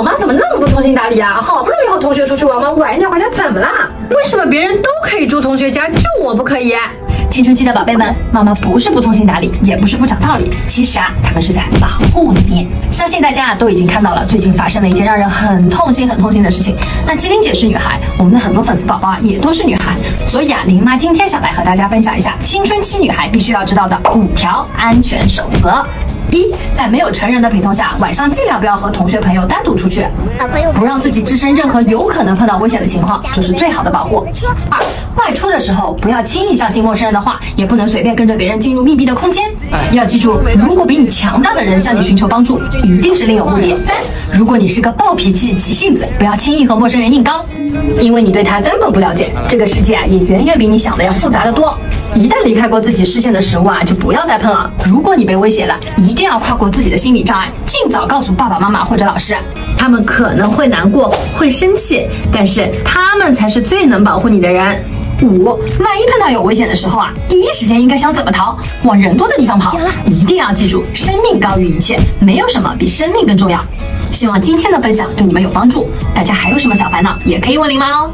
我妈怎么那么不通情达理啊？好不容易和同学出去玩嘛，晚一点回家怎么啦？为什么别人都可以住同学家，就我不可以？青春期的宝贝们，妈妈不是不通情达理，也不是不讲道理，其实啊，他们是在保护你。相信大家啊都已经看到了最近发生了一件让人很痛心、很痛心的事情。那机灵姐是女孩，我们的很多粉丝宝宝啊也都是女孩，所以啊，林妈今天想来和大家分享一下青春期女孩必须要知道的五条安全守则。一，在没有成人的陪同下，晚上尽量不要和同学朋友单独出去，好朋友不让自己置身任何有可能碰到危险的情况，就是最好的保护。二，外出的时候不要轻易相信陌生人的话，也不能随便跟着别人进入密闭的空间。要记住，如果比你强大的人向你寻求帮助，一定是另有目的。三，如果你是个暴脾气、急性子，不要轻易和陌生人硬刚，因为你对他根本不了解。这个世界啊，也远远比你想的要复杂的多。一旦离开过自己视线的食物啊，就不要再碰了。如果你被威胁了，一定要跨过自己的心理障碍，尽早告诉爸爸妈妈或者老师。他们可能会难过，会生气，但是他们才是最能保护你的人。五，万一碰到有危险的时候啊，第一时间应该想怎么逃，往人多的地方跑。一定要记住，生命高于一切，没有什么比生命更重要。希望今天的分享对你们有帮助。大家还有什么小烦恼，也可以问林妈哦。